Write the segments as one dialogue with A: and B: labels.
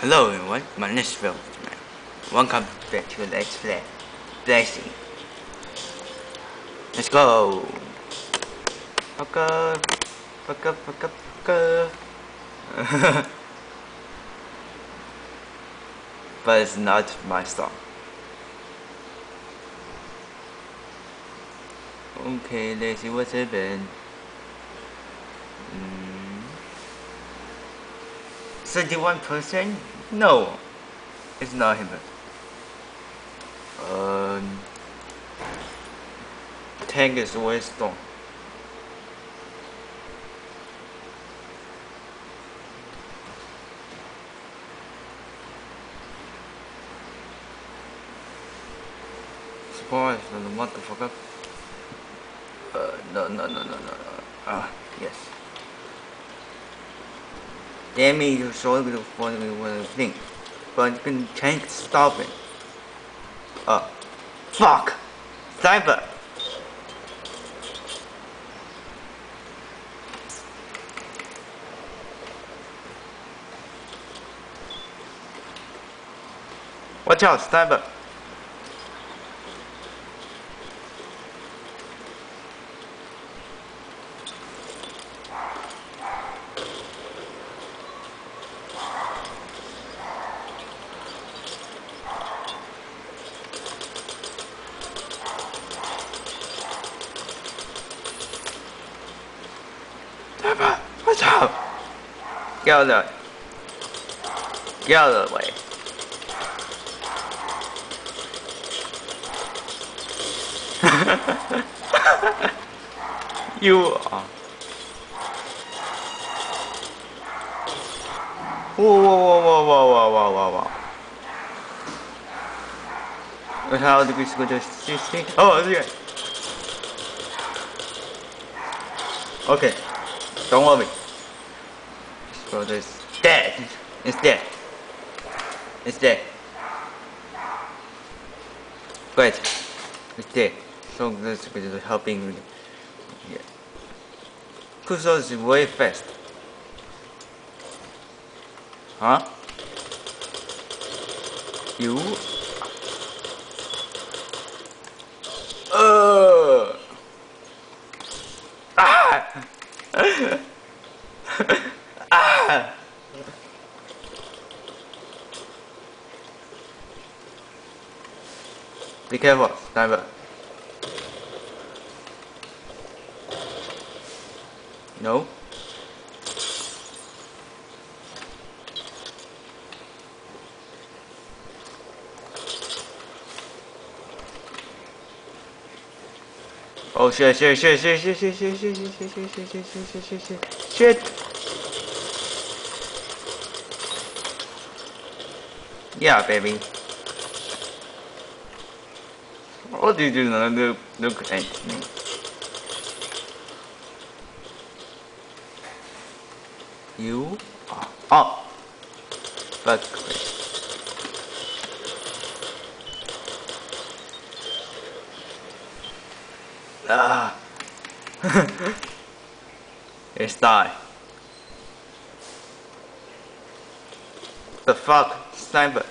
A: Hello everyone, my name is Phil. Welcome back to Let's Play Blessing. Let's go! Fucker! Fucker, fucker, fucker! but it's not my song. Okay, let's see what's happened. 31%? No, it's not him. Um, tank is always strong. Surprise, the motherfucker. Uh, no, no, no, no, no. Ah, yes. It, you showed me the thing. But you can tank stop it. Oh. Fuck! Sniper! Watch out! Sniper! Get out of the... Get out of the way. you are... Whoa, whoa, whoa, whoa, whoa, whoa, whoa, whoa. How do we go just 60? Oh, okay. Okay. Don't worry. Brother dead. It's dead. It's dead. Great. It's dead. So this at helping with yeah. Kuso is very fast. Huh? You? Uh. Ah! ah! Be careful, sniper. No. Oh shit shit shit shit shit shit shit shit shit shit shit shit shit shit shit shit shit Yeah baby. 어디든 the 다니는 You are up. But Ah. It's die. The fuck? Sniper.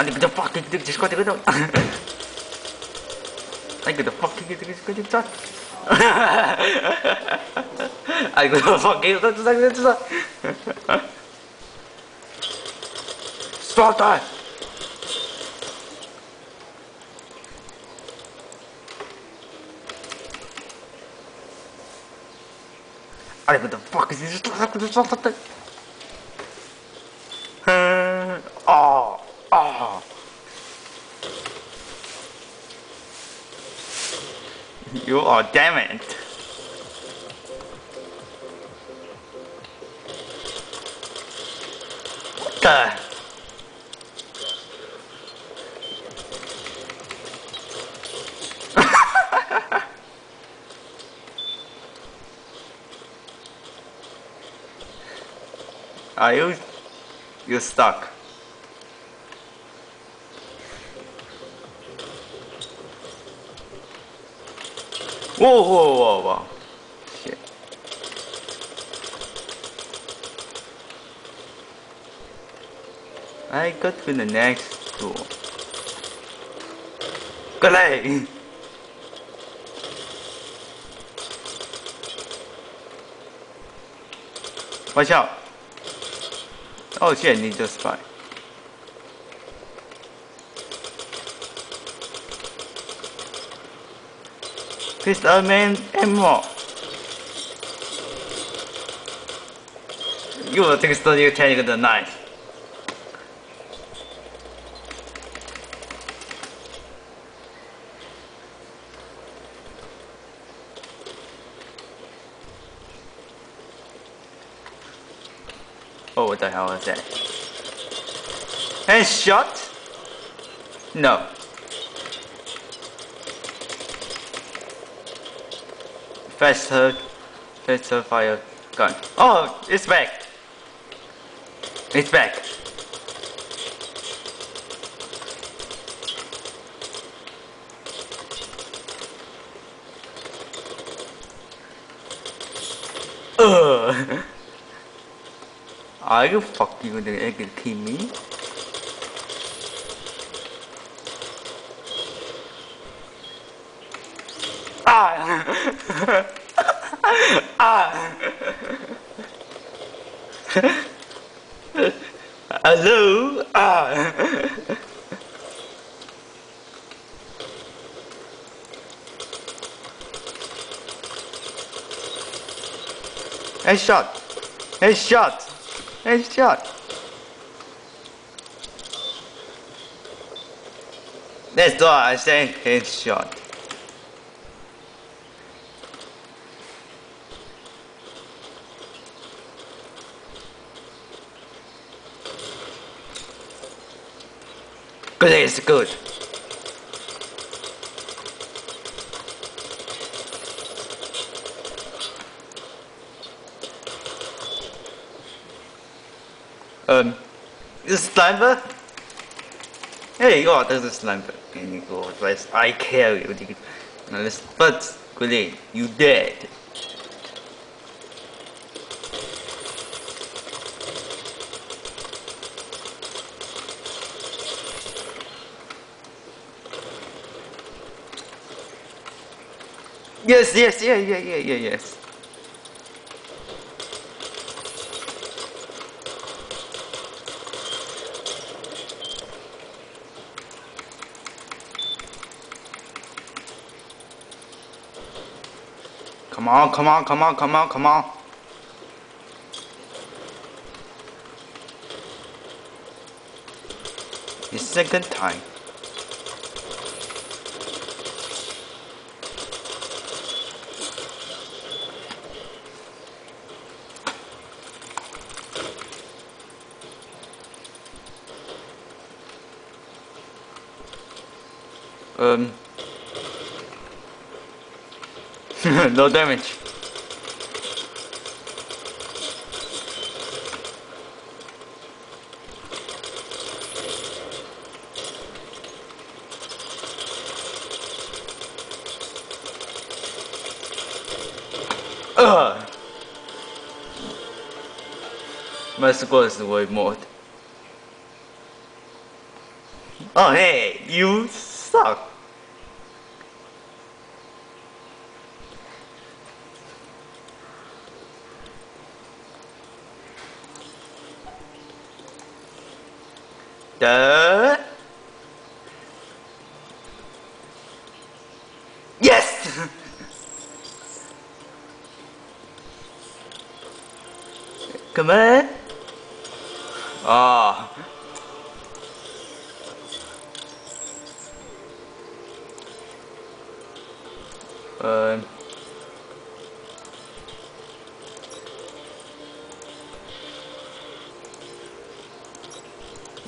A: Onde the fuck did this go? I get the fuck did this go? I get the fuck did this go? Solta! I get the fuck is this? Solta! You are it. What the? Are you you stuck? Whoa, whoa, whoa, whoa. Shit. I got to the next door. Golly! Watch out! Oh shit, I need to spy. Pistol man ammo. You think still you take the knife. Oh, what the hell is that? Headshot? No. Faster, faster fire gun. Oh, it's back. It's back. Ugh. Are you fucking egg kill me? Ah! Hello? Ah! Headshot! Headshot! Headshot! That's what I say headshot. Good is good. Um, is sniper? Hey, you are the sniper. And you go, I kill you. But, good you dead. Yes, yes, yeah, yeah, yeah, yeah, yes. Come on, come on, come on, come on, come on. The second time. Um, no damage. Ugh. My score is way more. Oh hey, you suck. Duh. Yes! Come on.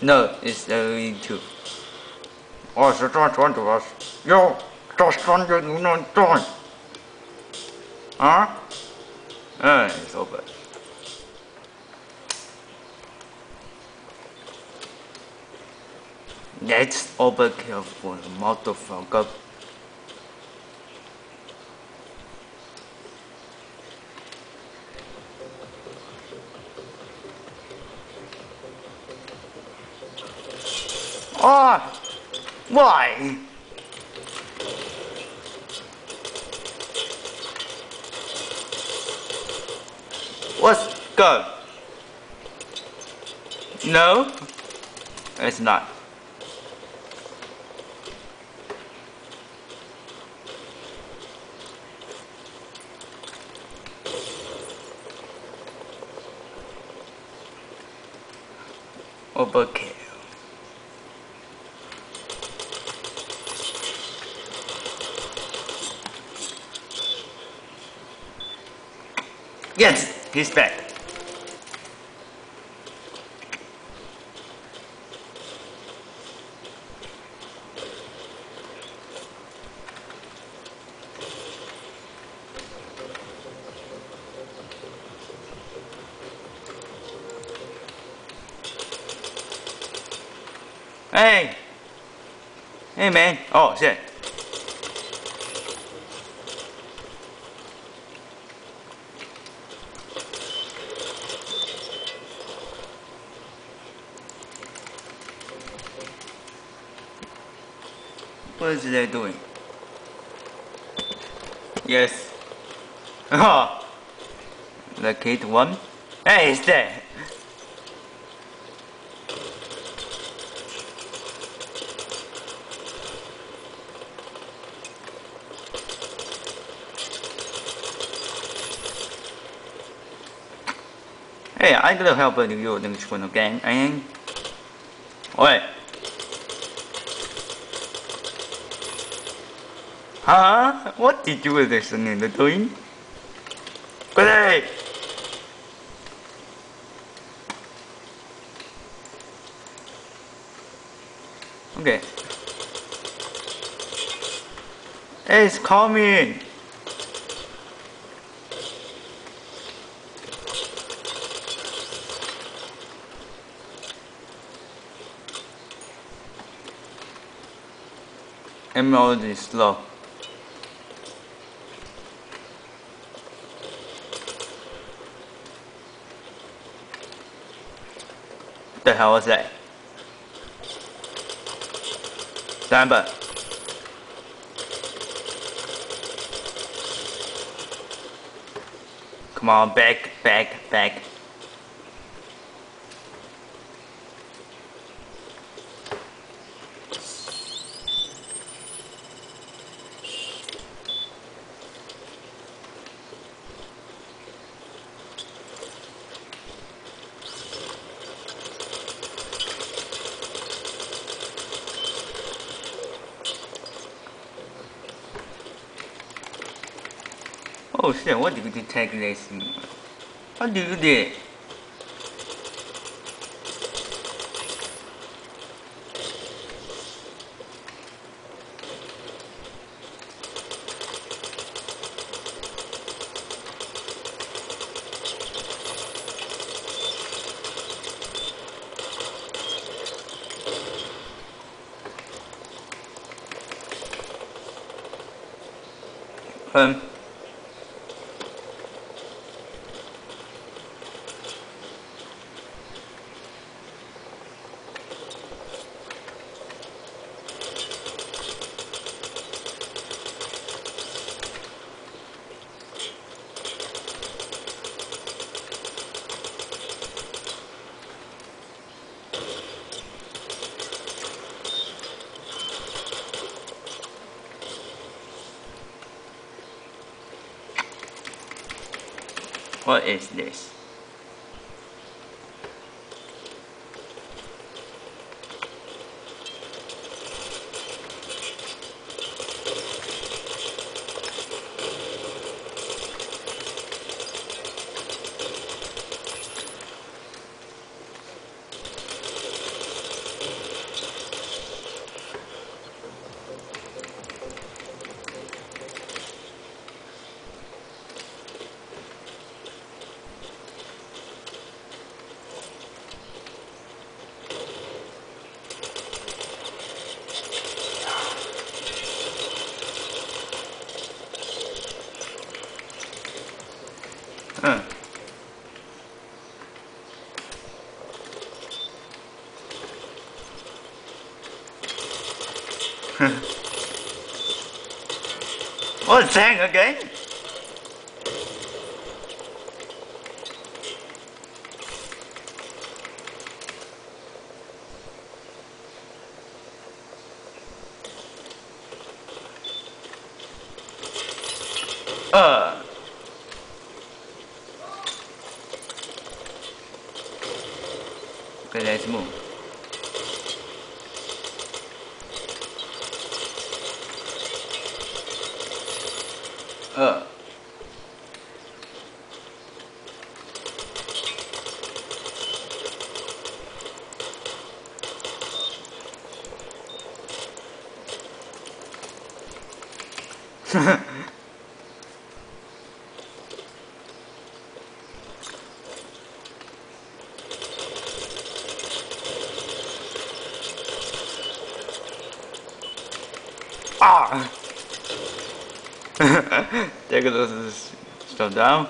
A: No, it's only two. Oh, so don't want to us. Yo, just trying you to not join. Huh? Eh, it's all bad. That's overkill for the motherfucker. Ah! Why? Let's go. No, it's not. Overkill. Yes, he's back. Hey! Hey man! Oh shit! What is they doing? Yes. Oh, the kid one. Hey, it's there. Hey, I'm gonna help you next one again and Wait. Huh? What did you listening to doing? Good day! Okay. It's coming! Emerald is slow. The hell was that? 三本。Come on, back, back, back. 세 어디 그때 태그레스 어디 그때 What is this? What's well, sang again? Take this stuff down.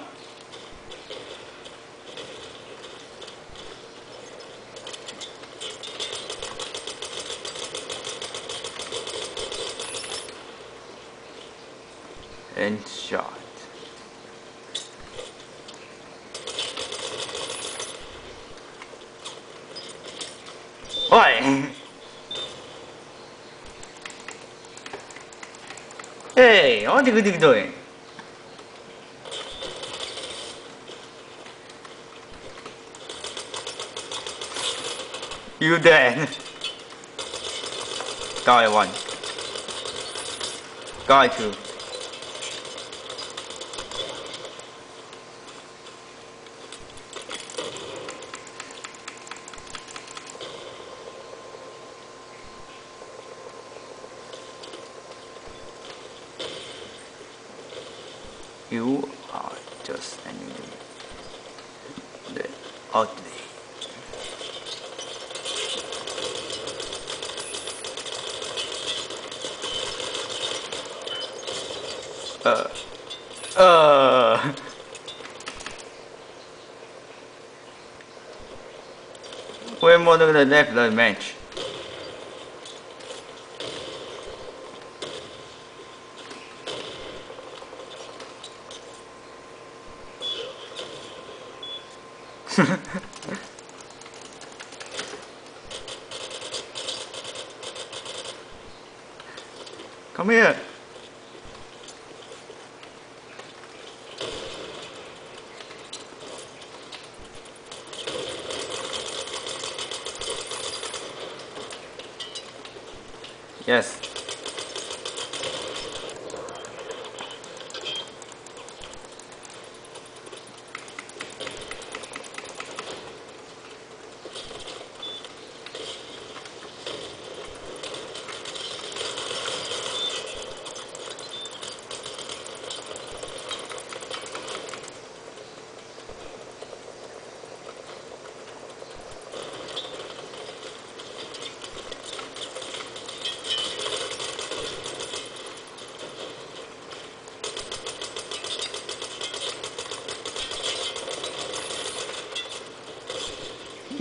A: And shot. Oi! Hey, what are you doing? You dead. Guy one. Guy two. definitivamente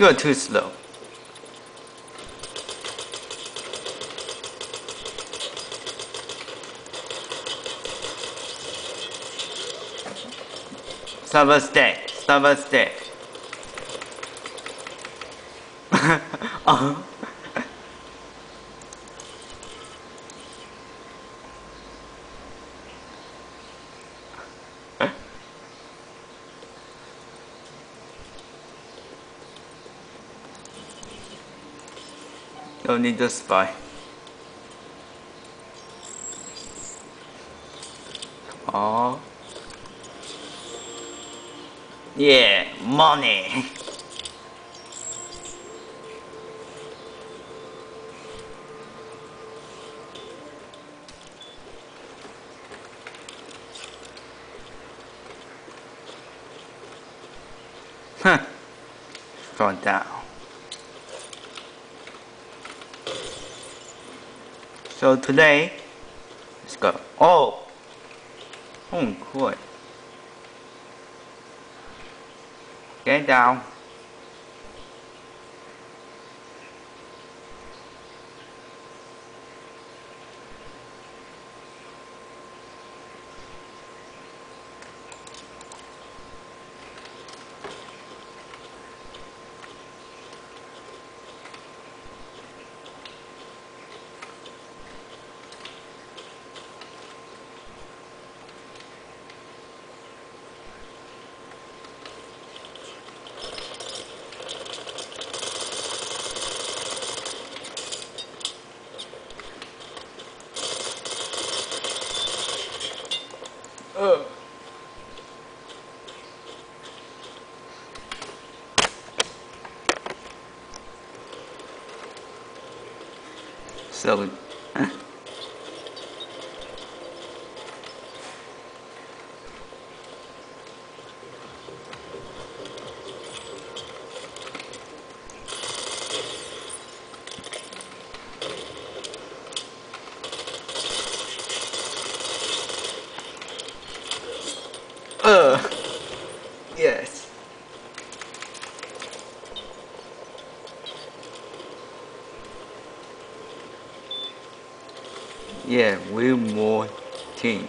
A: You are too slow. Server stay. Server. Don't need the spy. Oh. Yeah, money. Huh. Gone down. So today, let's go. Oh, oh, cool. Get down. Uh. So, uh, yes. Yeah, we're more team.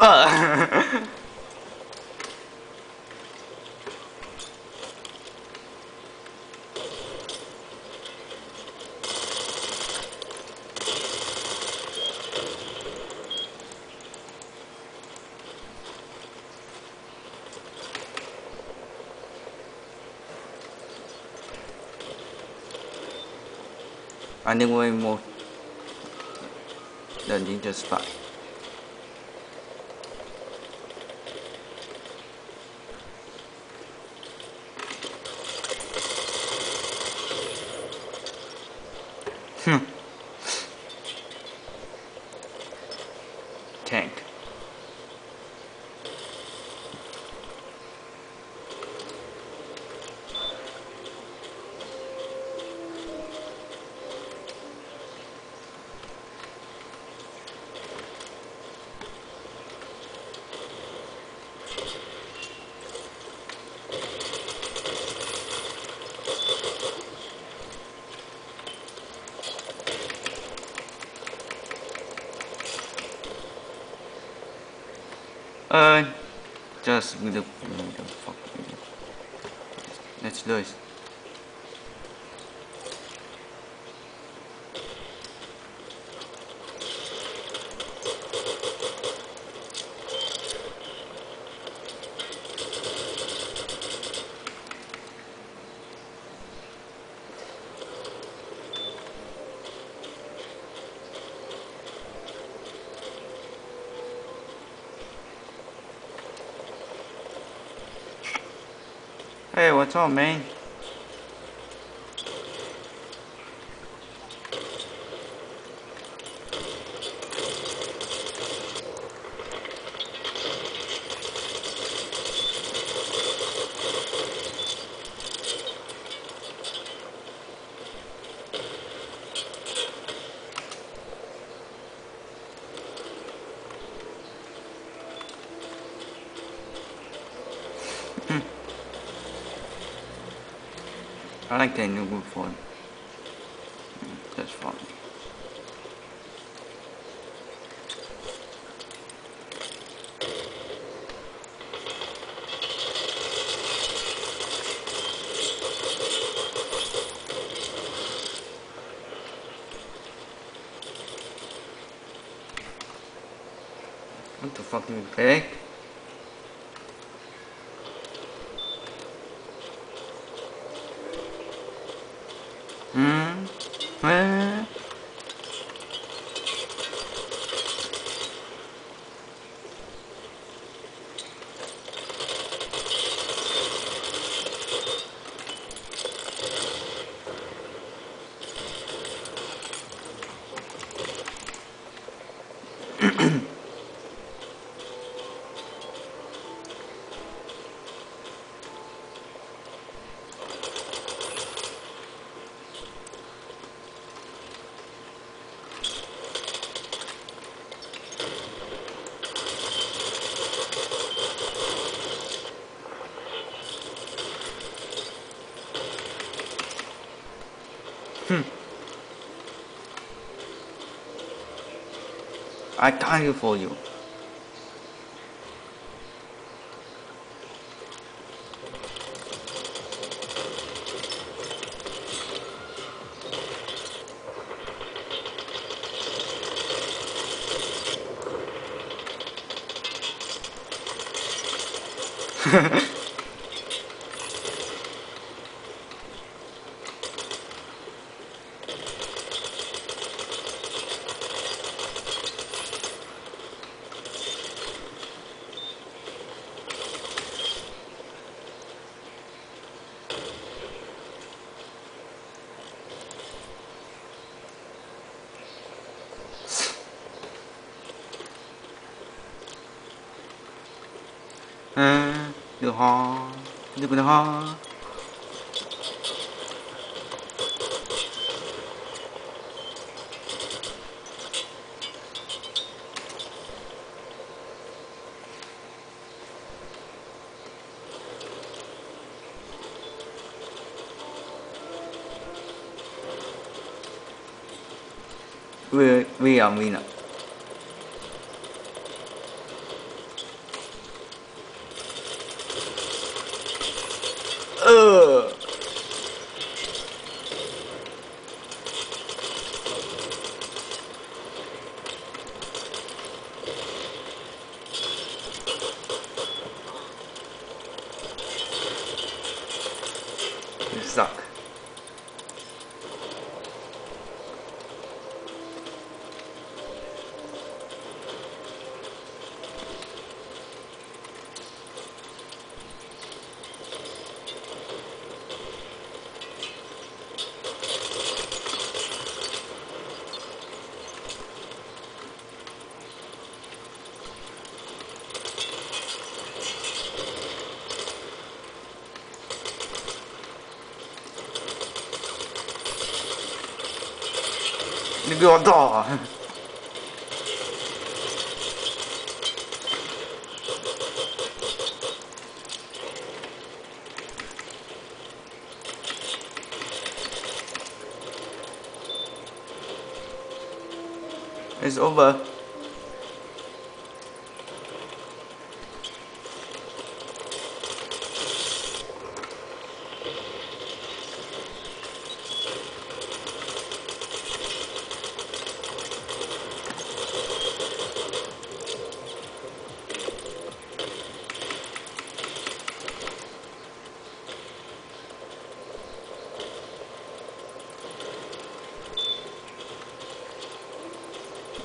A: Uh. I think way more than ninja spy. Hmm. Tank. Uh, just the, the fuck. Let's do it. Hey, like that new good phone. That's fun. What the fucking? Hmm? I you for you. Được được ho. We we are winner. Ugh. You suck. It's over.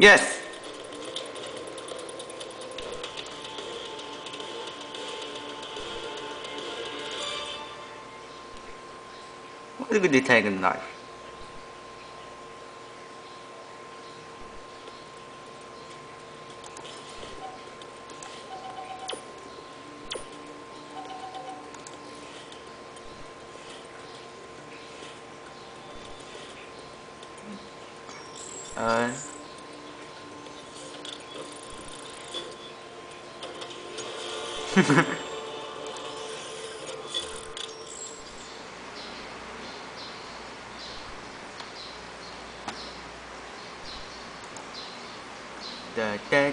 A: Yes. What did they take a knife? Uh,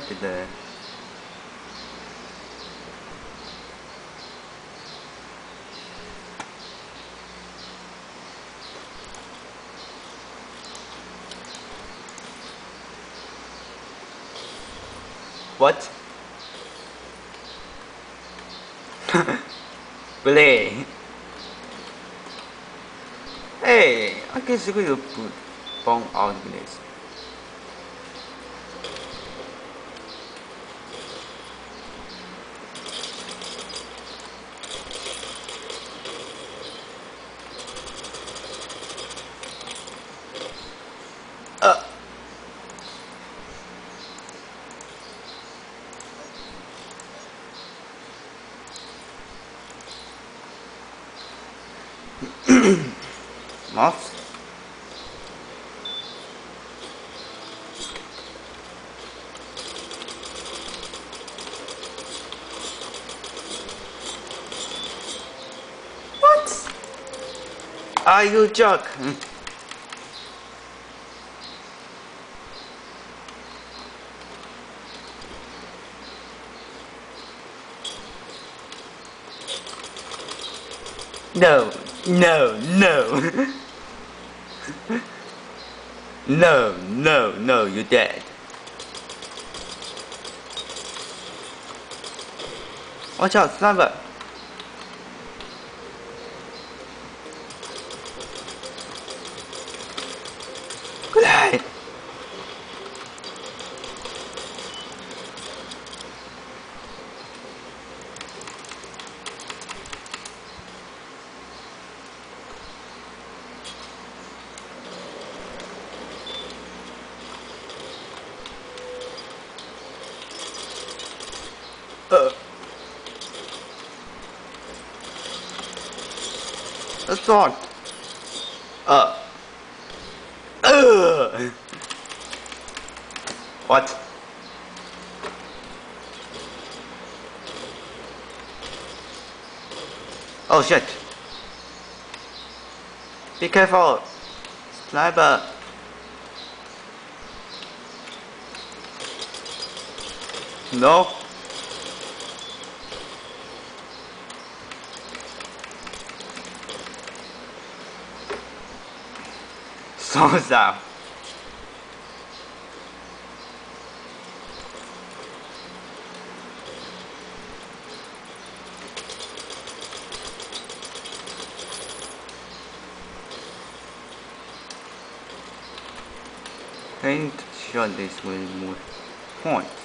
A: da, da. What? Really? Hey, I guess we could put bomb out this. Uh. Moths? What? You? No, no, no. no, no, no, you're dead. Watch out, sniper. Uh. That's on. Uh. Uh. What? Oh shit. Be careful. Sniper. No. So sad. Paint shot this with more point.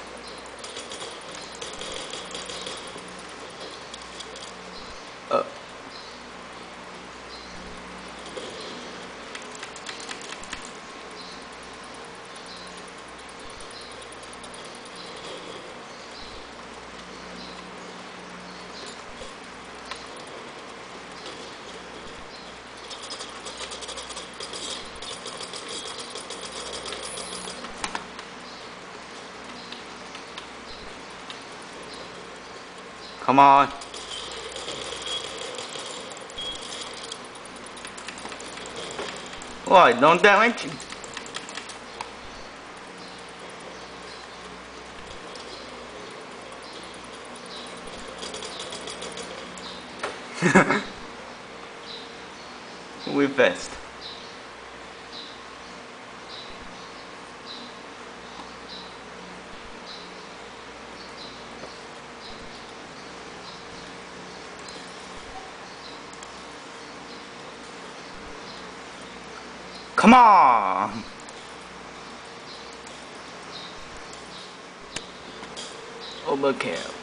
A: Come on. Why, don't damage? we best. Come on! Oh, Overkill.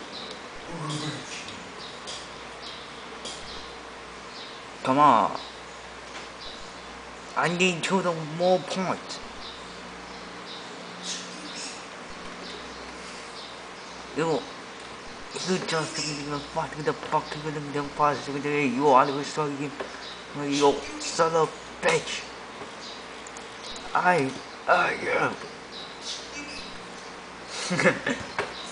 A: Come on. I need two the more points. You, you just fucking the fucking the fucking the you are the so you, you son of a bitch. 哎，哎呀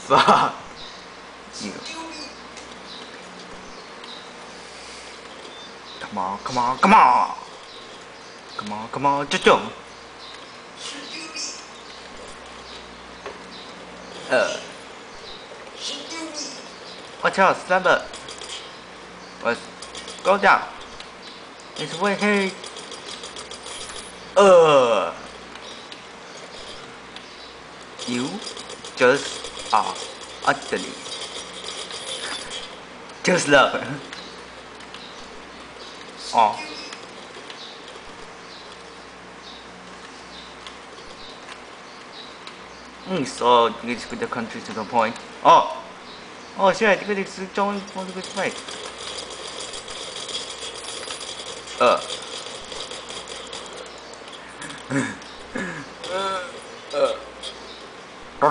A: fuck！come on, come on, come on. Come on, come on, just jump. Uh. Watch out, sniper. Let's go down. It's wicked. You just are utterly just love. Oh. So just put the country to the point. Oh. Oh shit, you could just join for the good fight. Uh.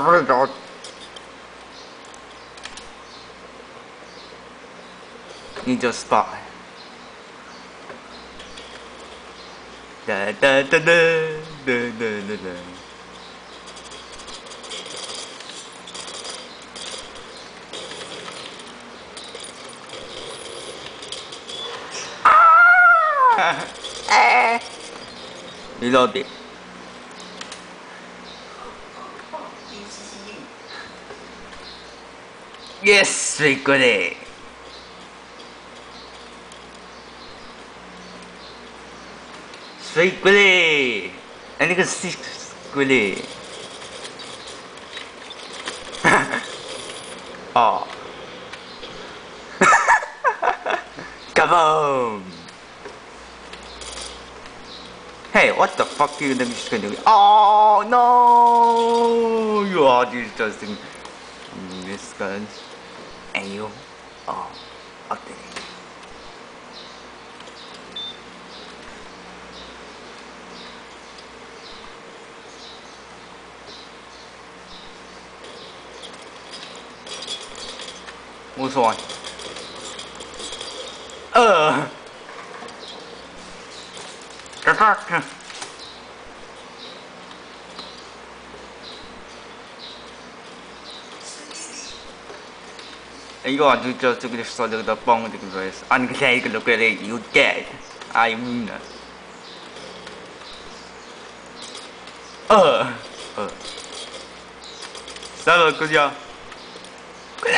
A: My god. Ninja spy. Da da da da da da da da. Ah! Reloading. Yes, victory. Squilly! And you can see Squilly. oh. Kaboom! Hey, what the fuck are you just gonna do? Oh no! You are just this guns view or object. Mua rồi. Ờ. Rất rất. 이거 진짜 죽겠어 내가 뻥 죽겠어 안 그래 이거 그래 you dead I'm not 어 어. 나도 그냥 그래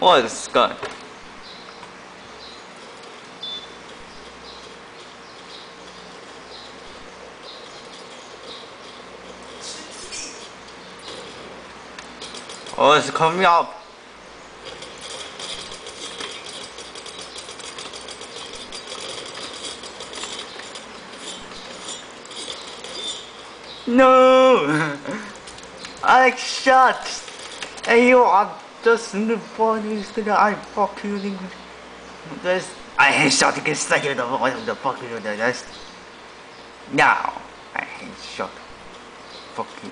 A: What is God? Oh, it's coming up. No! I shot! And you are just in the body, I fuck you. This, I headshot against the head of the fuck you, the rest. Now, I headshot. Fuck you.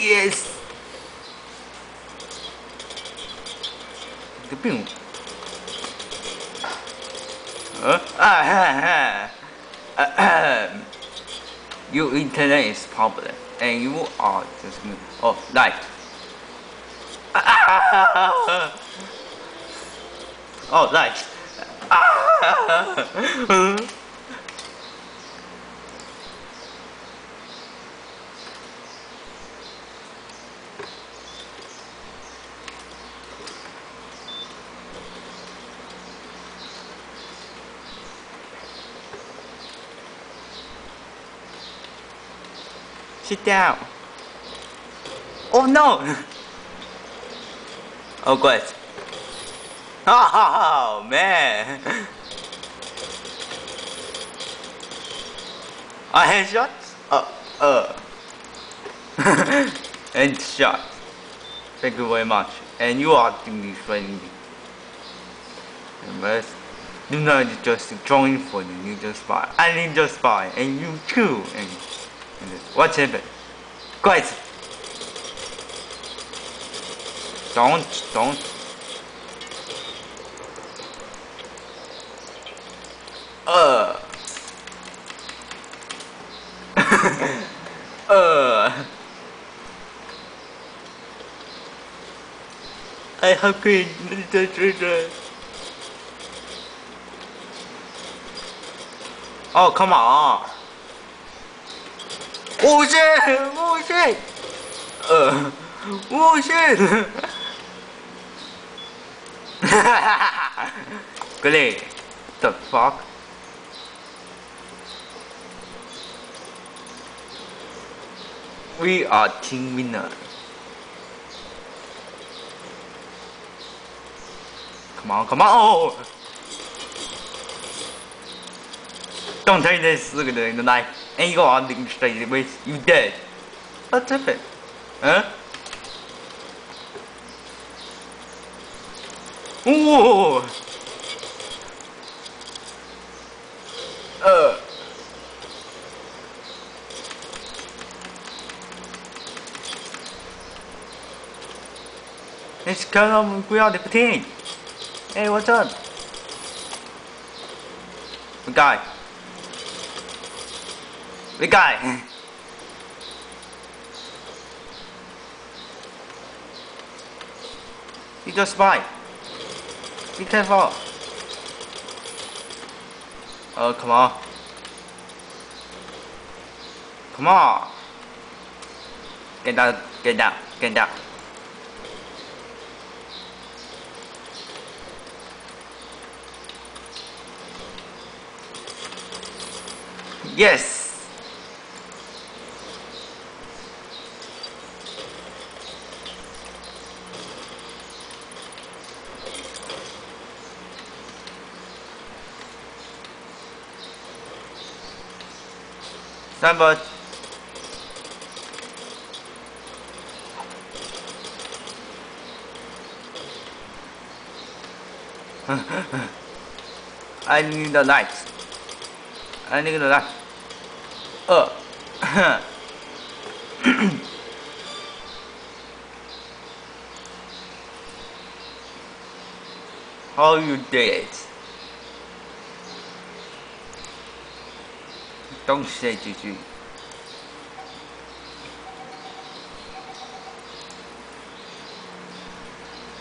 A: Yes! The boom. Huh? Ah, ha, ah, ha. Your internet is problem and you are just oh light. Ah. Oh light. Sit down. Oh no! Oh good. Oh man! A headshot? Uh, uh. and shot. Thank you very much. And you are doing friendly. Do not just join for the ninja spy. I ninja spy and you too. And What's happened? Guys! Don't, don't. Uh. uh. I have been Oh, come on. Oh shit! Oh shit! Uh, oh shit! Great. The fuck? We are team winner. Come on, come on! Oh! Don't take this, look at the knife. And you go on the straight away, you dead. What's happened? Huh? Whoa! Uh. It's are the team. Hey, what's up? The guy. The guy. He just by. Be careful. Oh, come on. Come on. Get down, get down, get down. Yes. Number I need the light. I need the light. Uh. How you did? Don't say GG.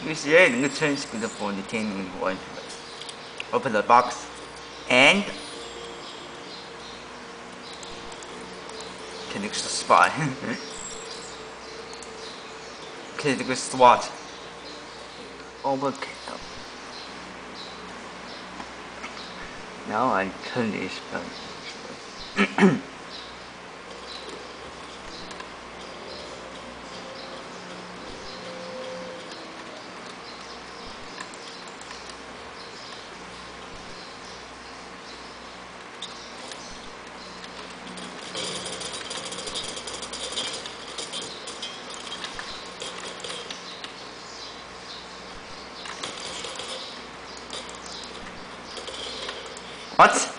A: You say the change to the phone containing one Open the box and connect the spot. Click the SWAT. Overkill. Now I'm finished. What?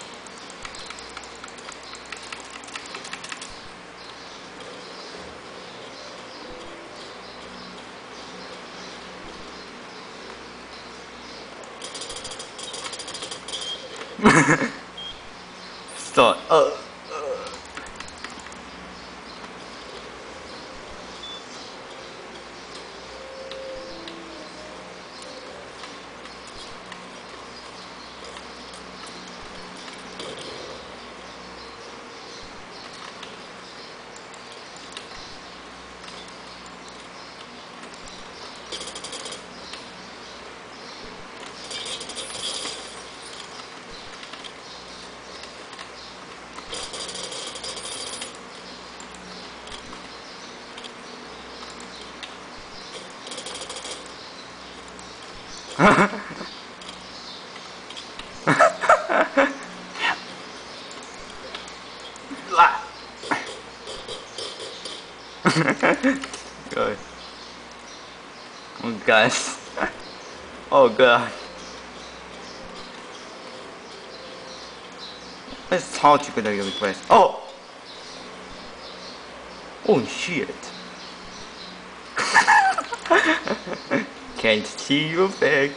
A: Start. Uh, uh. Rồi Oh gosh Oh god. Let's talk to the request. Oh! Oh shit Can't see your bag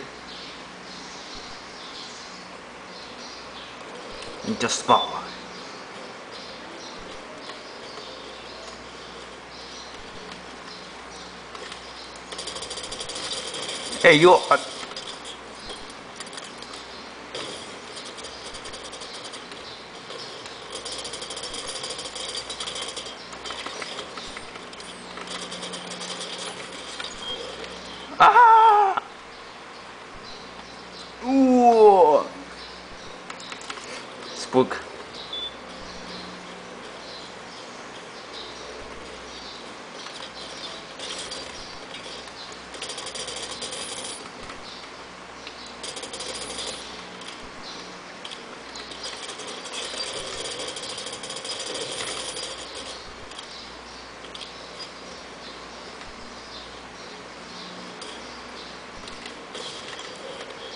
A: In the spotlight Hey, you. Uh, ah! Ooh! Spook.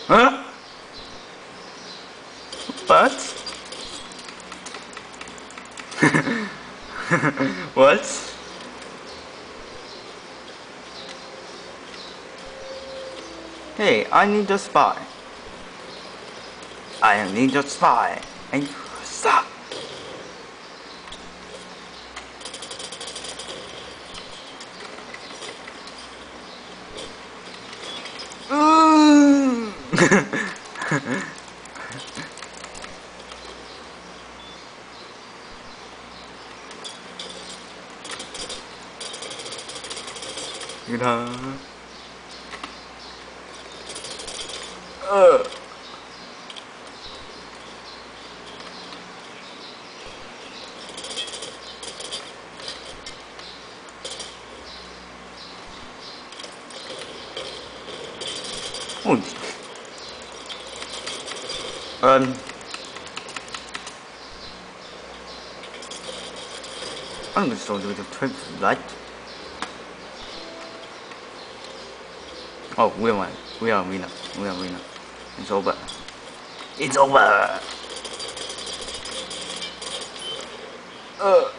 A: Huh? What? what? Hey, I need a spy. I need a spy. And stop. Mm. You know. Uh. Oh. Um. I'm gonna start doing the trip light. Oh, we won. We are winner. We are winner. It's over. It's over. Uh.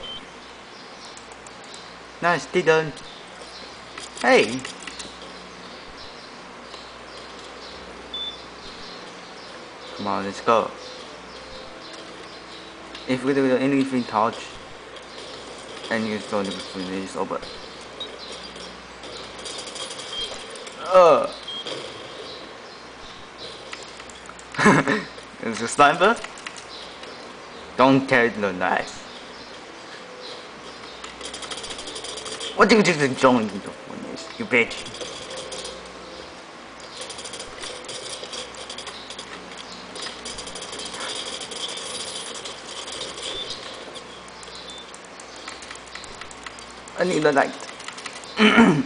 A: Nice, didn't. Hey. Come on, let's go. If we do anything touch, and you still don't finish, it's over. Uh. it's a sniper. Don't carry the knife. What do you think John You bitch. I need a light.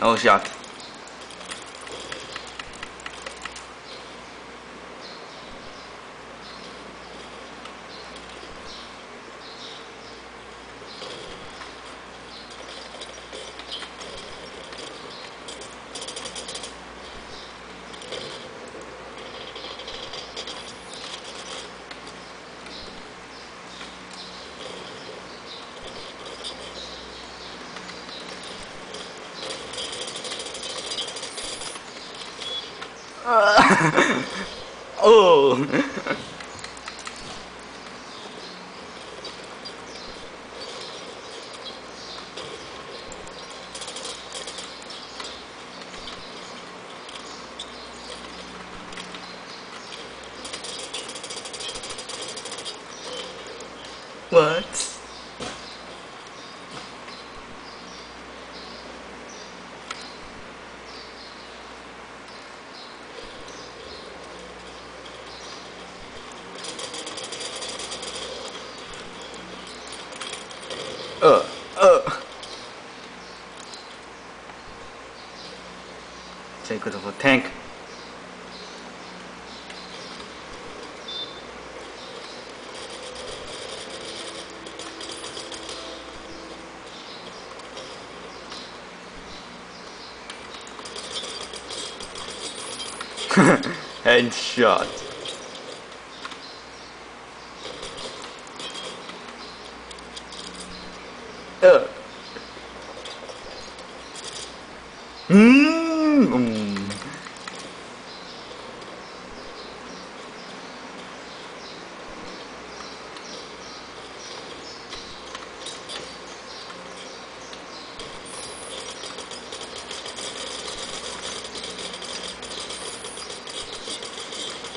A: oh shot. oh. what? Uh, uh. Take it of a tank. Headshot. Uh. Mm.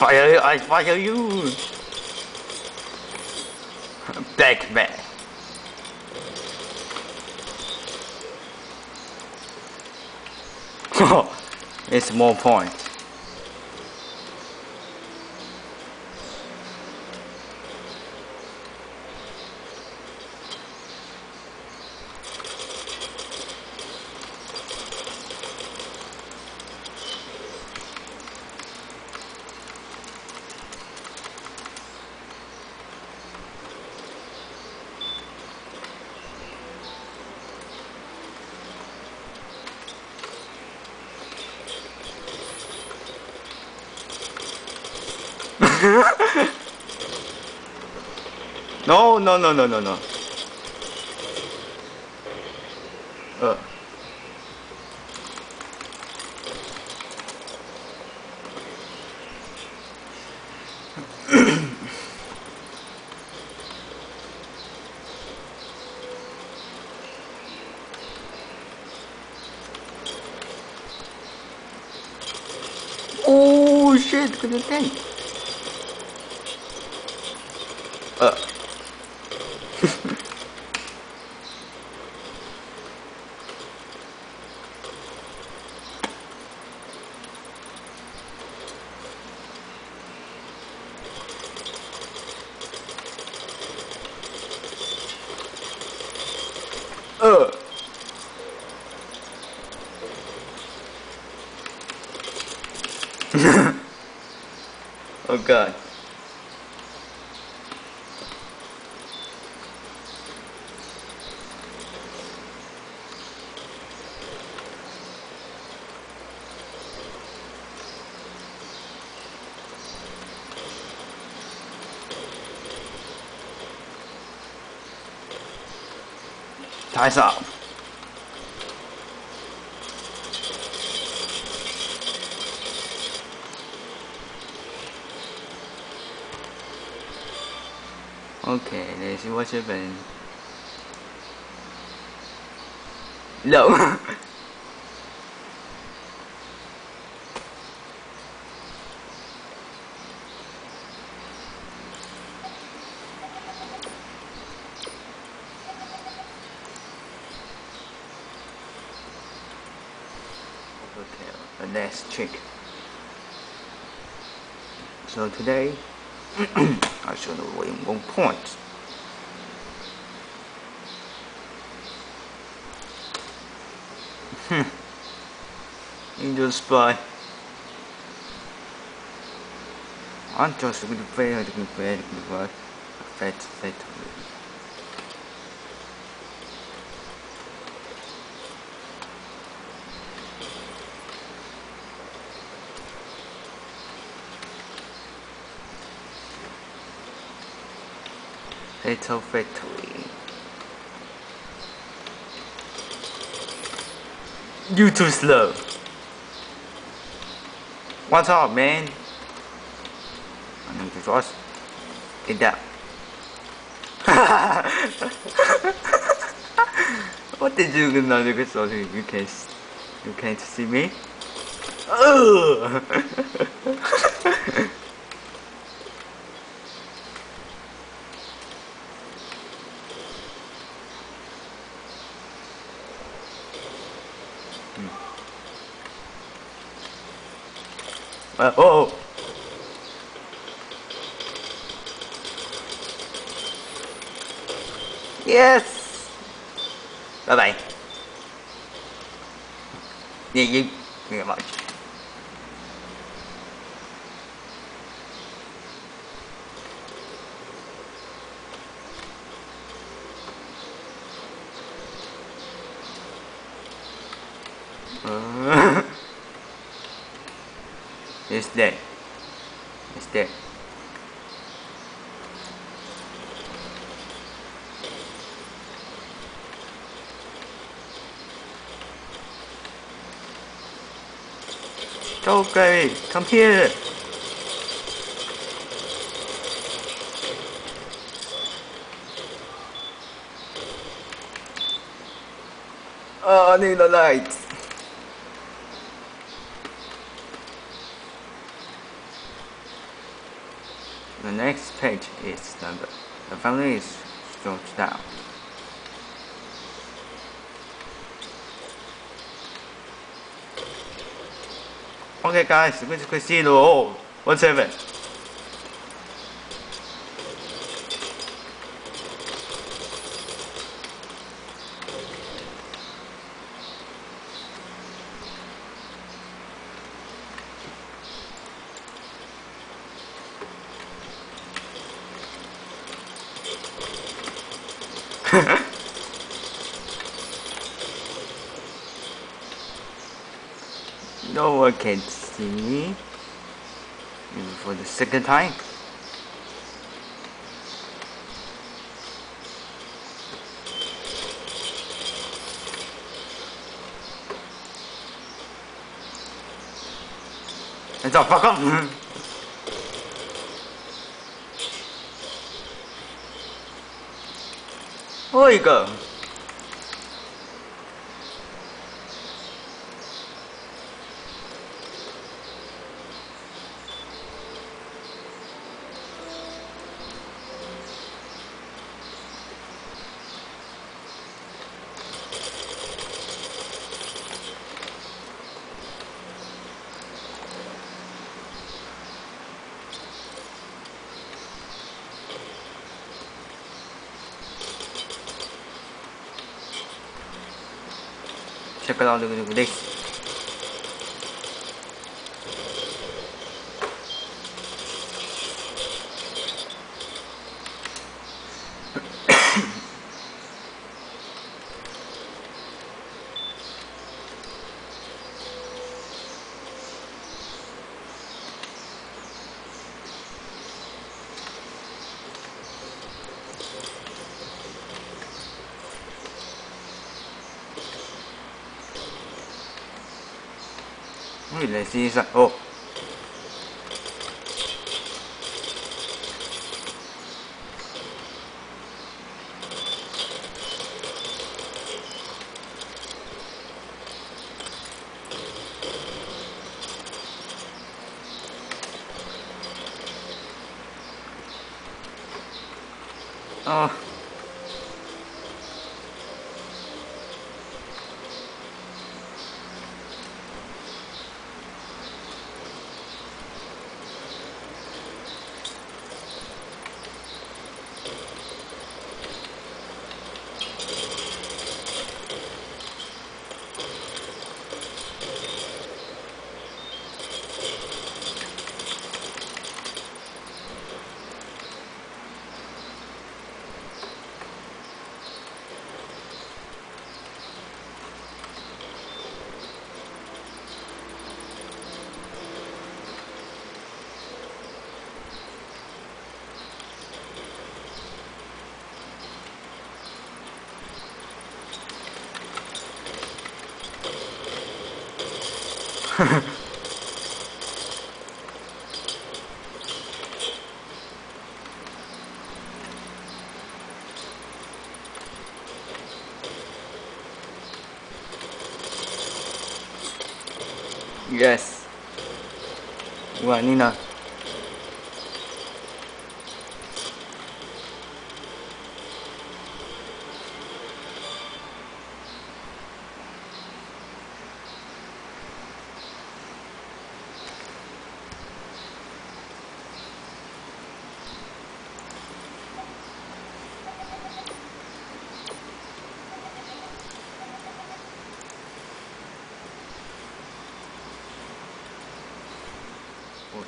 A: Fire, I fire you! Black man. it's more point. No, no, no, no, no. Uh. oh shit, good thing. Uh. uh. Oh god. Time's up. Okay, let's see. No. okay, the next trick. So today, I show way one point. Hmm. Angel spy. I'm just going to play, I'm going to play, I'm going to play. Fate, fate. Fatal Factory. You too slow. What's up, man? I need to trust. Get down. what did you know? Oh, can't you can't see me. Ugh. Uh, oh. Yes. Bye bye. Yeah, you. Yeah, much. Uh, it's dead. It's dead. Go, Gary, come here. Oh, I need the lights. page is number. The value is scrolled down. Okay guys, we can see the old 17. Can see me for the second time. And the fuck up! There you go. Check it out look at this Wait, let's see inside. Oh. Oh. Wanita.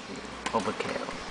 A: Nina. Overkill. Ugh.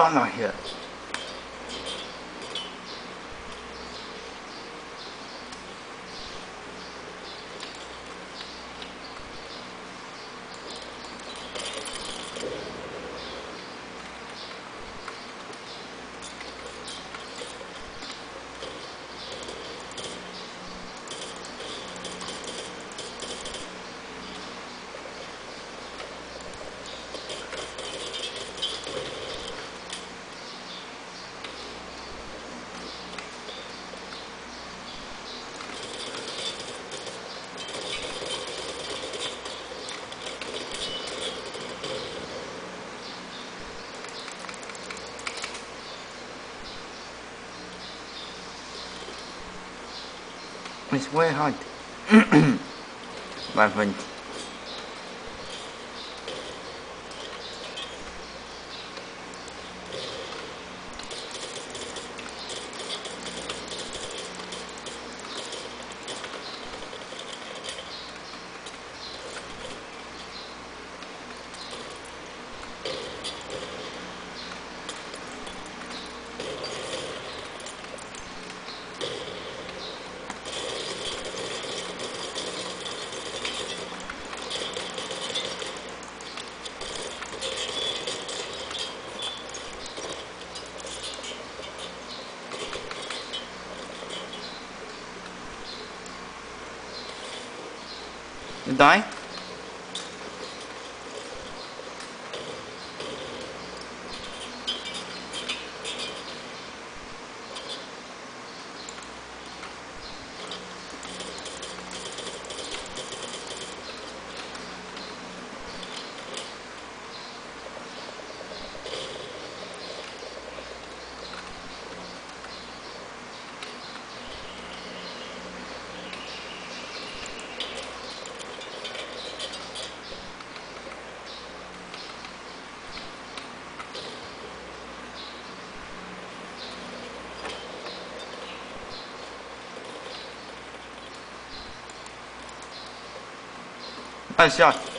A: Spawner here. It's very hard. 万分。You die? Nice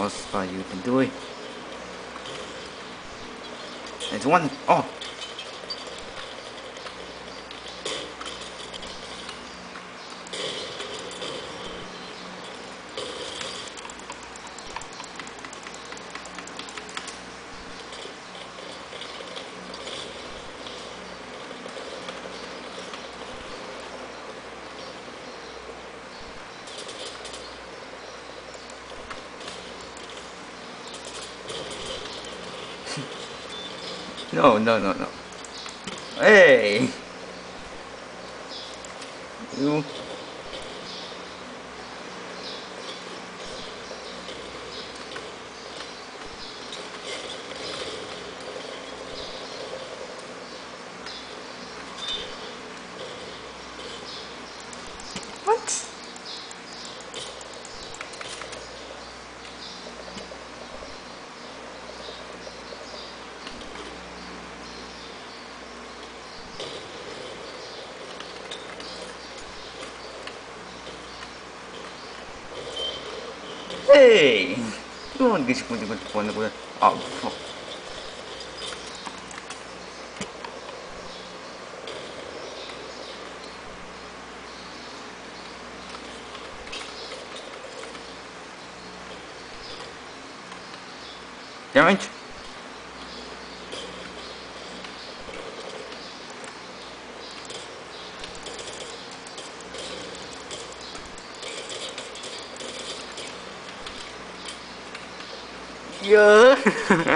A: Come on, you can do it. It's one. Oh. No, no, no. Hey! Con cái con con con con à Damage. Yeah.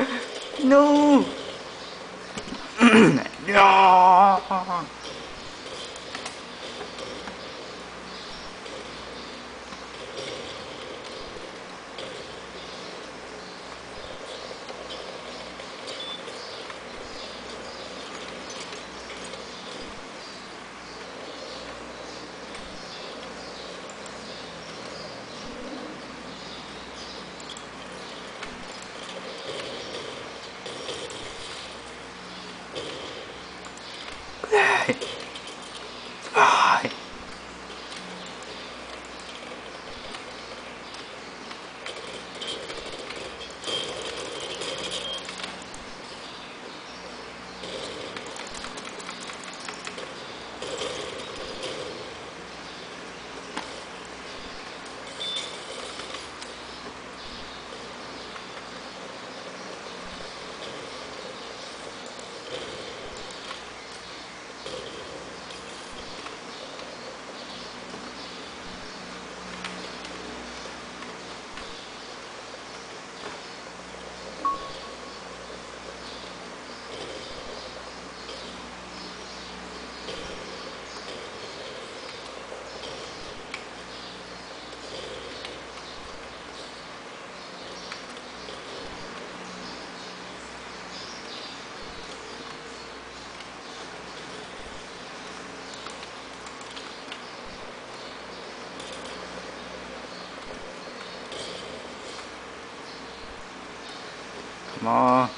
A: Come.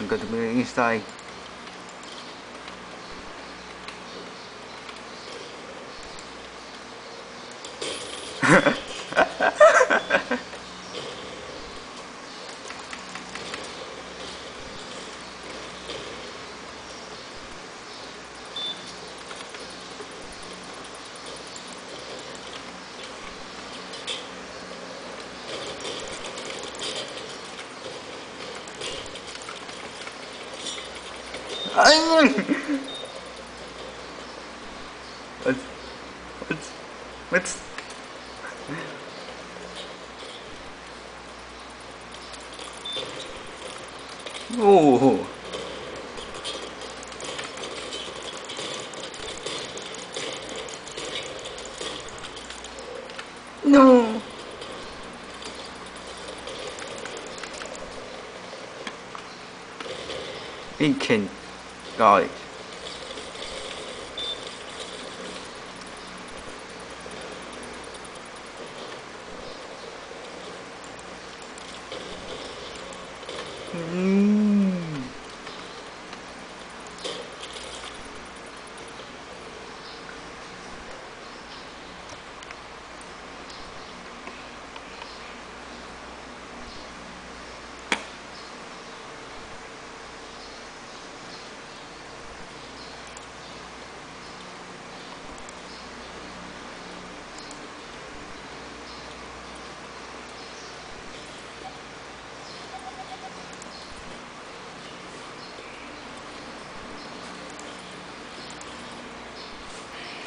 A: I'm going to be inside. Ay! That's. Oh. No. He can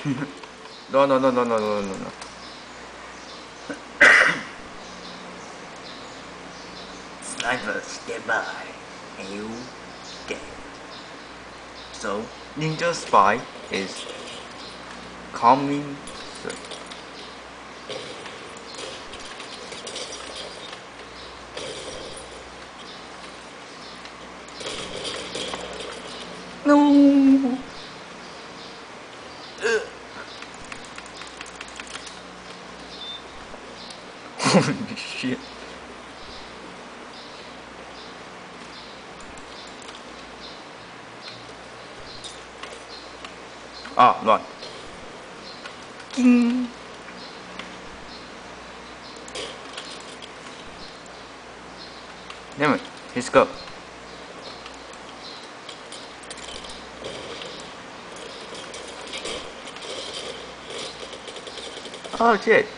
A: No, no, no, no, no, no, no, no. Sniper, stand by. And you dead. So, Ninja Spy is coming soon. No. Ugh. Holy shit. Ah, 乱。叮。Damn it, let's go. Oh shit.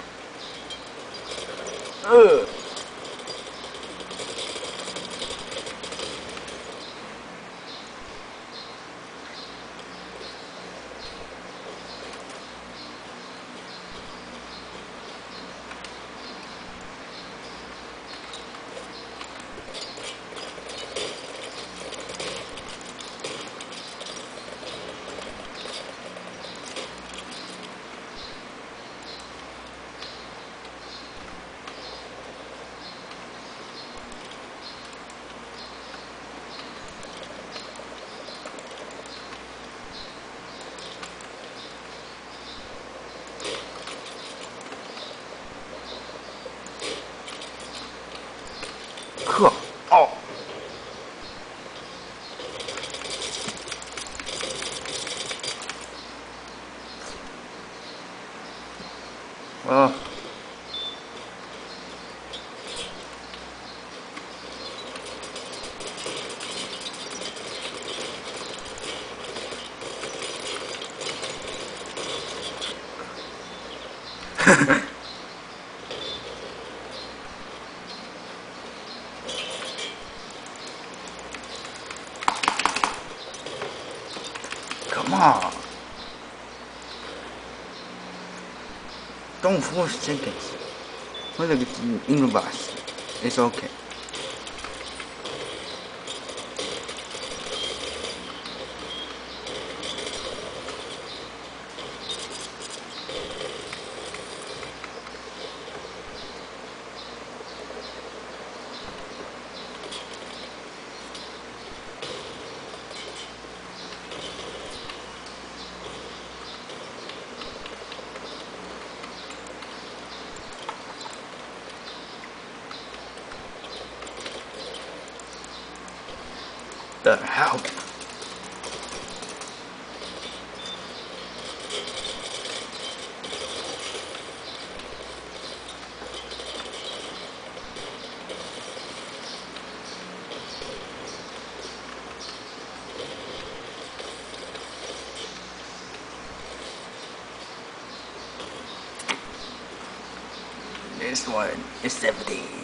A: Don't force seconds. Whether it's in reverse, it's okay. The hell? This one is 70.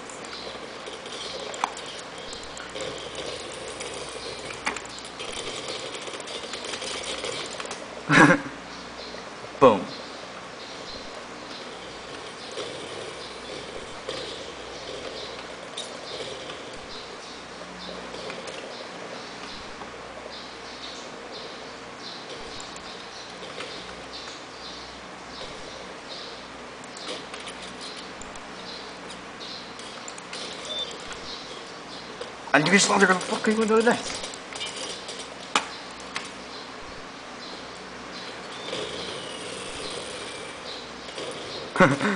A: And you just thought they're gonna fuck you another day. Ha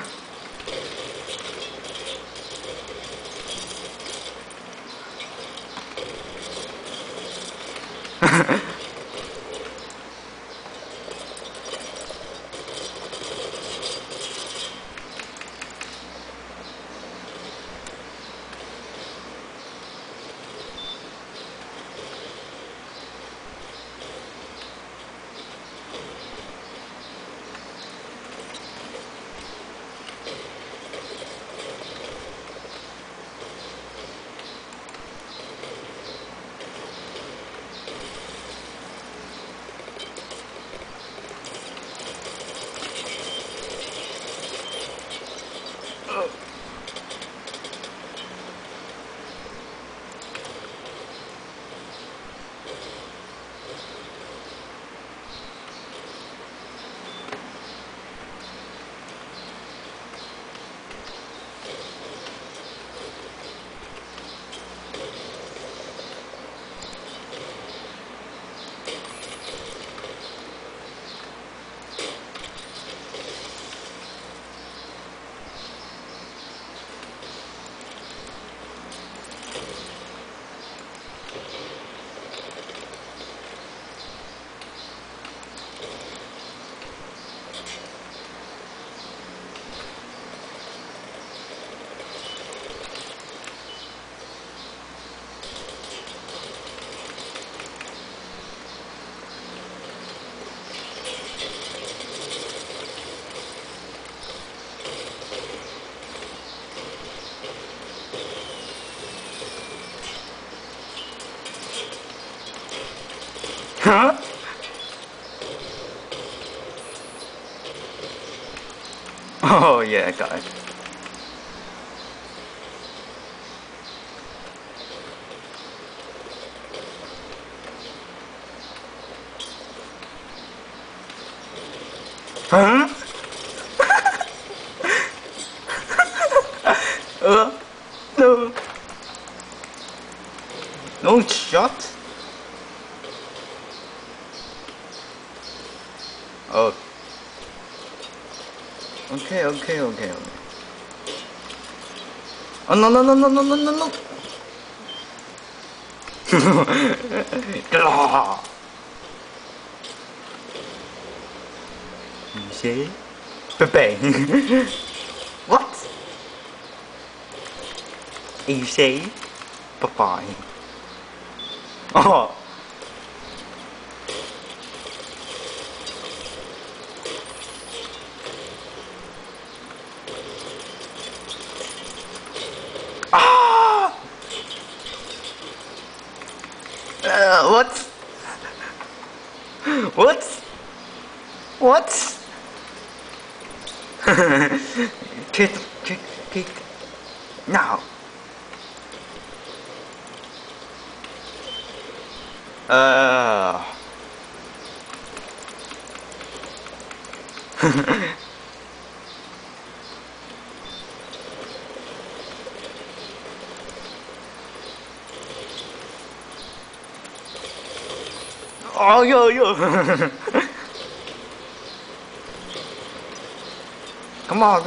A: 相変わ。Oh no no no no no no no no. You say? Bang. what? You say? Bye bye. Oh. Ah! Uh, what? What? What? kick, kick, kick. Now. Uh. Oh, yo, yo. Come on,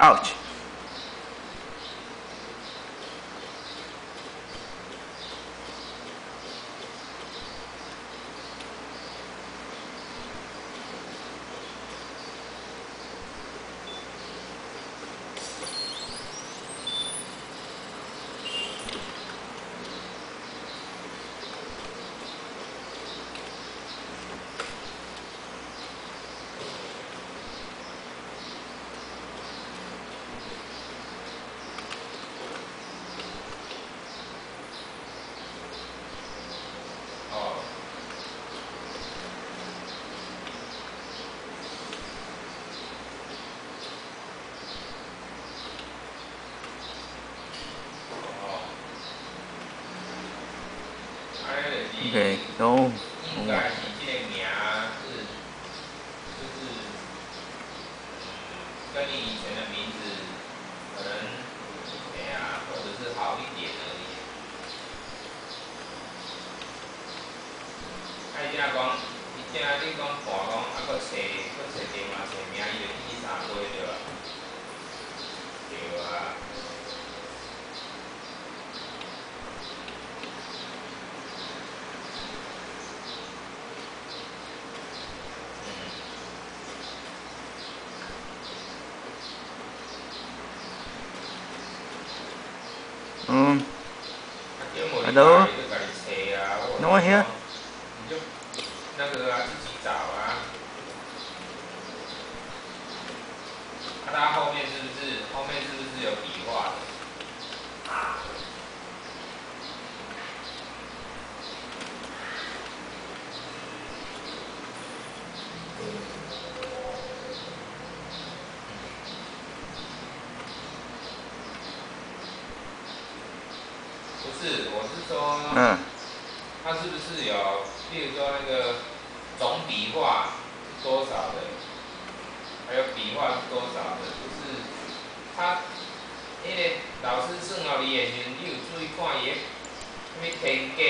A: Ouch.
B: okay đúng đúng rồi. 老师算互你的时阵，你有注意看伊个，什么天价、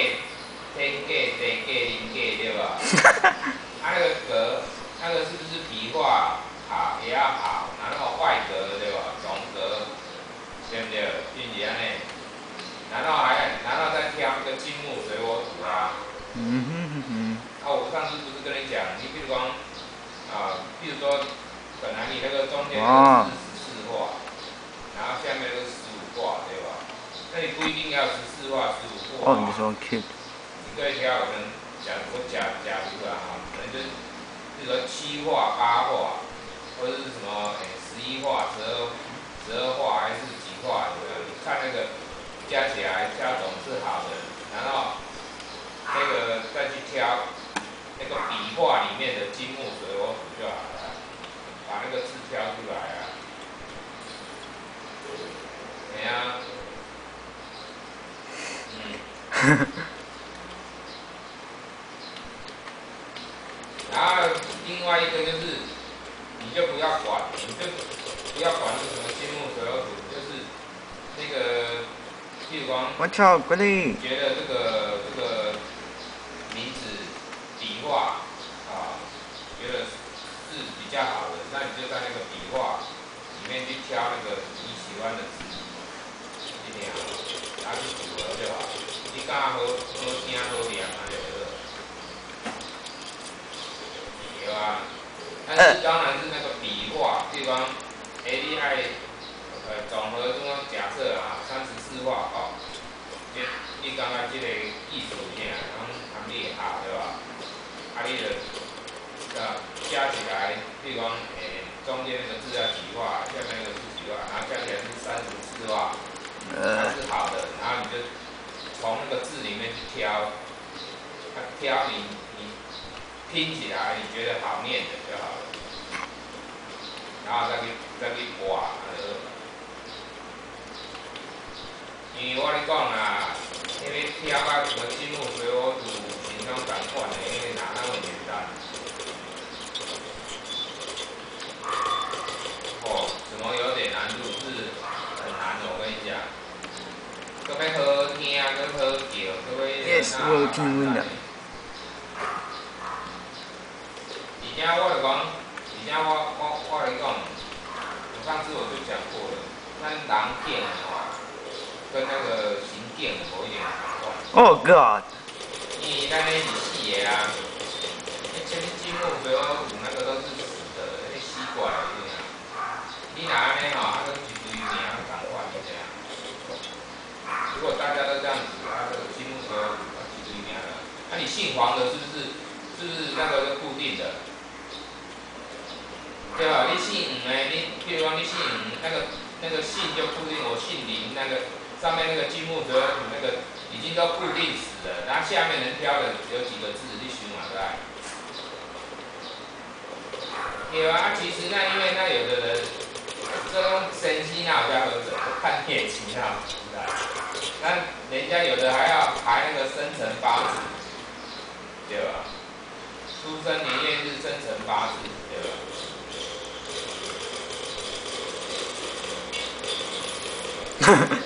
B: 天价、地价、人价对吧？啊，那个格，那个是不是笔画好也要好，然后外格对吧？总格，对不对？是不是安尼？然后还，然后再挑一个金木水火土啊。
A: 嗯哼哼哼。
B: 啊，我上次不是跟你讲，你比如讲，啊，比如说，本来你那个中间是十四画，然后下面是十五画，对吧？那你不一定要十四画、十五画。
A: 哦，你说。
B: 你可以挑可能假我假假如啊，可能就是，比如说七画、八画，或者是什么诶十一画、十二、十二画还是几画，有没有？你看那个。加起来加总是好的，然后那个再去挑那个笔画里面的金木水火土就好了，把那个字挑出来啊。怎样？然后另外一个就是，你就不要管，你就不要管是什么金木水火土，就是那个。
A: 我操，过来！
B: 觉得这个这个名字笔画啊，觉得是比较好的，那你就在那个笔画里面去挑那个你喜欢的字，一定要拿去组合就好。你讲好好听好念，那就好了。对啊，但是当然是那个笔画，比如讲，哎，你爱。呃，总和中央假设啊，三十四画哦，这你感觉这个艺术性啊，很厉害对吧？啊，你的啊加起来，比如讲诶，中间那个字要几画，下面那个字几画，然后加起来是三十四画，还是好的。然后你就从那个字里面去挑，挑你你拼起来你觉得好念的就好了，然后再去再去刮，安就好了。因为我咧讲啊，迄个跳啊什么金木水火土，形状共款的，因为哪那么简单？哦，什么有点难度是很难的，我跟你讲。搁要好听，搁好叫，搁要
A: Yes，我有听闻的
B: 而且我就讲，而且我我我来讲，上次我就讲过了，咱人见的话，跟那个行见有一点。
A: Oh god.
B: 因为咱那是死的啊，那前面金木水火土那个都是死的，那吸过来的啊。你若安尼吼，啊，跟一堆名同款是这样。如果大家都这样子，啊，这个金木水火土啊，一堆名的，那、你姓黄的是不是是不是那个是固定的？对吧？你姓黄的，你比如说你姓，那个那个姓就固定，我姓林，那个上面那个金木水火土那个已经都固定死了，然后下面能挑的有几个字，你想嘛对？有啊，其实那因为那有的人，这种神机那有家何者，看业绩那知道？那人家有的还要排那个生辰八字，对吧？出生年月日生辰八字，对吧？哈 哈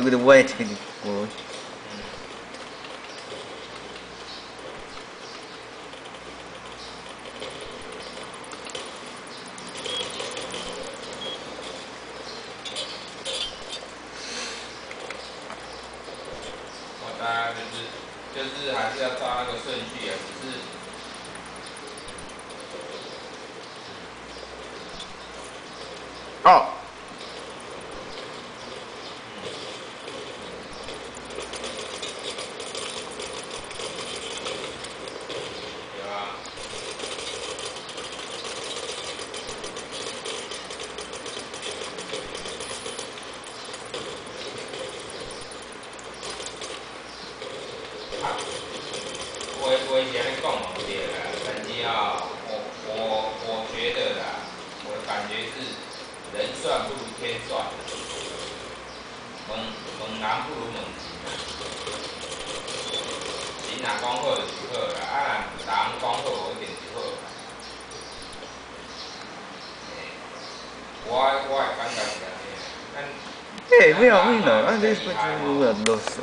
B: with the weight. con con ngắm của mình chỉ là con hồi chữ hồi đã là tám con hồi thì chữ hồi qua quay căn gần cái mới không nói đi vừa đồ sửa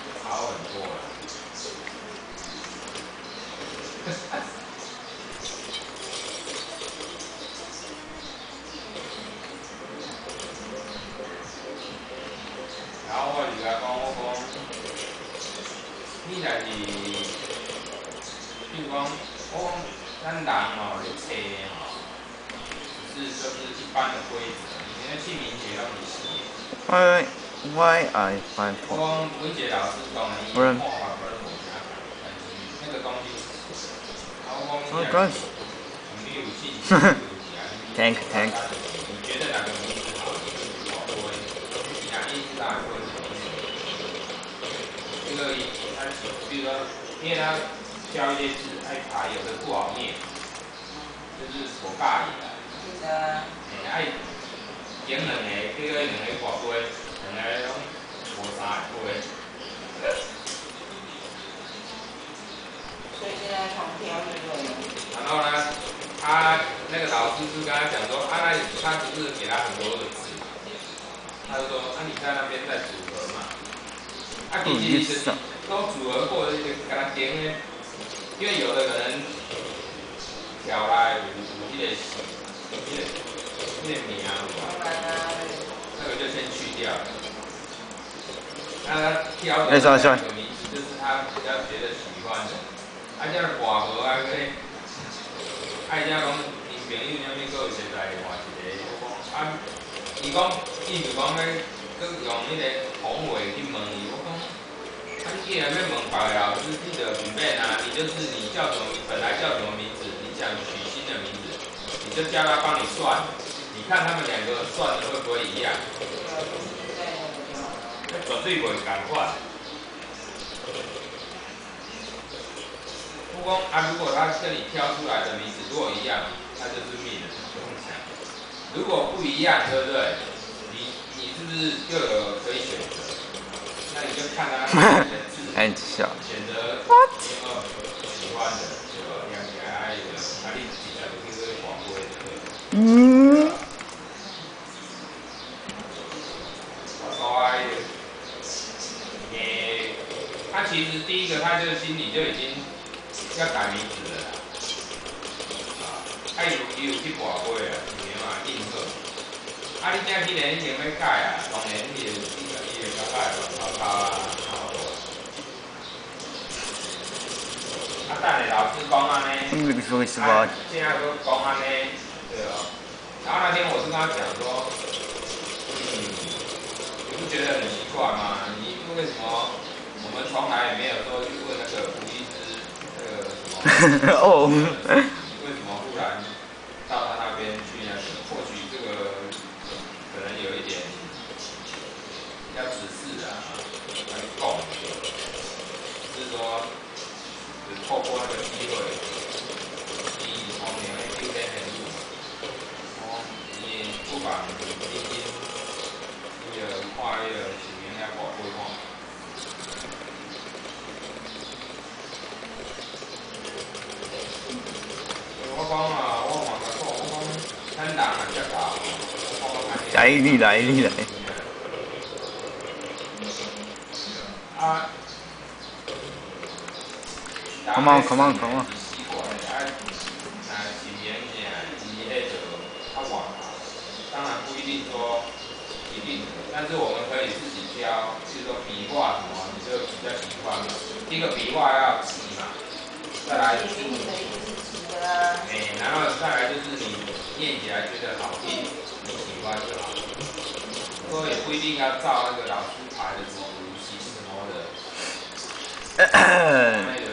B: 好很多了。然后我就甲讲，我讲，你若是，比如讲，我讲咱人吼，咧册吼，只是就是一般的规则，以前的姓名学拢是死的。
A: Y I
B: five point。不然。哦，关系。呵呵。
A: Tank
B: tanks。那个，他，比如说，因为他教一些字，爱查，有的不好念，就是无教伊啦。
C: 是啊。
B: 诶，爱，讲两个，那个两个
C: 外国。
B: 然后呢，他那个老师是跟他讲说，啊，那他不是给他很多的字？他就说，啊，你在那边在组合嘛？啊，其实是都组合过，就给他点呢，因为有的可能调来有有这个这个这个名啊，那个就先去掉。那他挑的
A: 哎算了算了
B: 那个名字就是他比较觉得喜欢的，啊，这样寡合啊，嗰啲，啊，伊讲因朋友啥物个有实在换一个，我讲啊，伊讲伊就讲咧，佮用迄个宏伟去问伊，我讲，啊，你既然要问别个老师，你就唔免啊，你就是你叫什么，本来叫什么名字，你想取新的名字，你就叫他帮你算，你看他们两个算的会不会一样？绝对袂共款。不过啊，如果他跟你挑出来的名字如果一样，那就是命了，想。如果不一样，对不对？你你是是不是又有可以选择？那你就看他选。选择喜欢的？两个爱的，啊，你自己就去做广播的，
A: 嗯。
B: 我说爱的，诶，他其实第一个，他就心里就已经要改名字了啦。啊，他有伊有去广播啊，是嘛？应好。啊，你正去年已经要改啊，当然伊就伊就伊就改改嘛，头头啊，多。啊，等下老师讲安尼。
A: 那个说？
B: 现在都讲安尼，对哦。然后那天我是跟他讲说，嗯，你不觉得很奇怪吗？为什么我们从来也没有说去问那个吴医师，那个什么？
A: 哦。
B: 为什么忽然到他那边去呢？或许这个可能有一点要指示啊，来供，就是说，是透过那个机会，你从你们丢在很路，哦，你不妨听听，这个看那个前面那广播看。我讲啊，我嘛甲讲，我讲咱人啊，只搞，我讲安尼
A: 来，你来，你来。
B: 啊。
A: Come on, come on。
B: 当然不一定说一定，但是我们可以自己挑，就是说笔画什么，你就比较喜欢嘛。第一个笔画要齐嘛，再来？哎，然后再来就是你念起来觉得好听，外的，说也不一定要照那个老师排的什么
C: 如期什么
B: 的。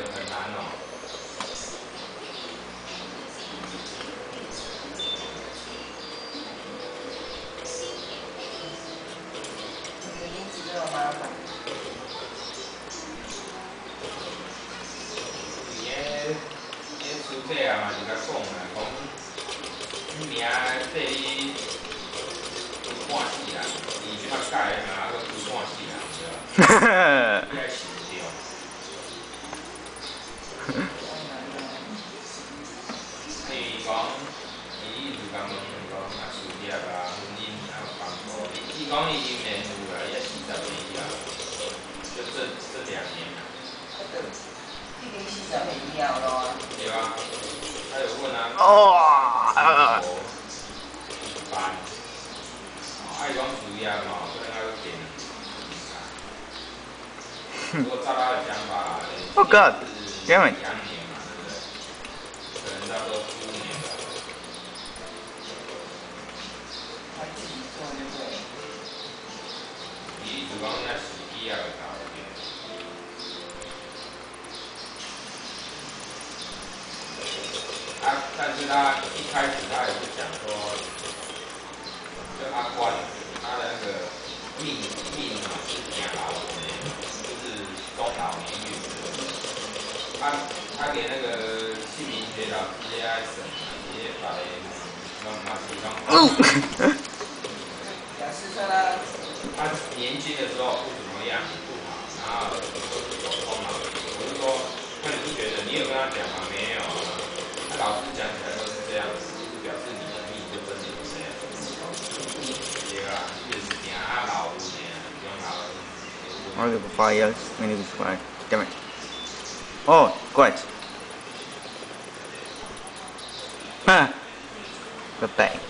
B: 他他给那个姓名学老师也爱审啊，也把的让马西刚。
C: 表示说呢，
B: 他年轻的时候不怎么样，不好，然后都是走通嘛。我是说，那你不觉得？你有跟他讲吗？没有啊。那老师讲起来都是这样子，就是表示你的命就真的是这样。对啊，就是听他老五年，用老五。
A: I'll give five years. I need to five. Damn it. Oh, quiet. Huh. Goodbye.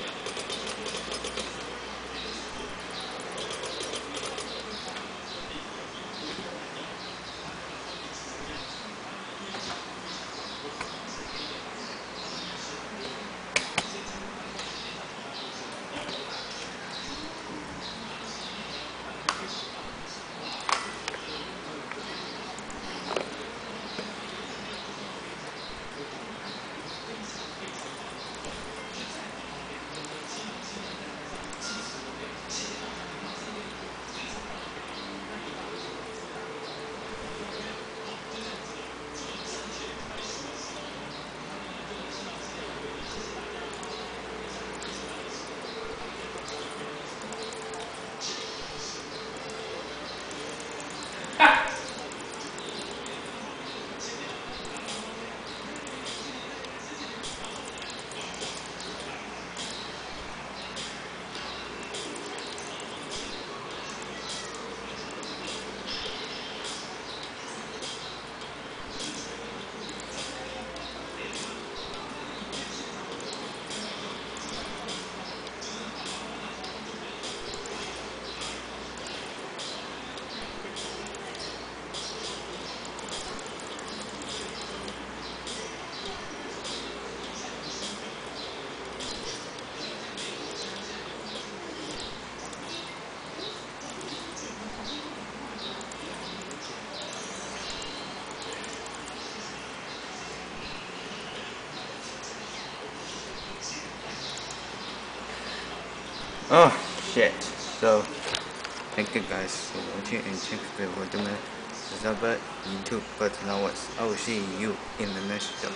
A: Thank you guys for watching and check the my subscribe YouTube but now I will see you in the next video.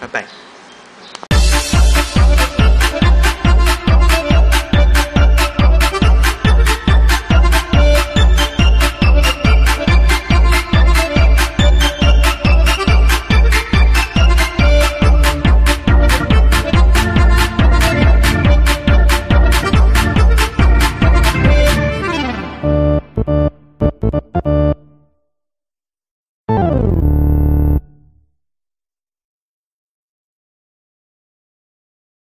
A: Bye bye.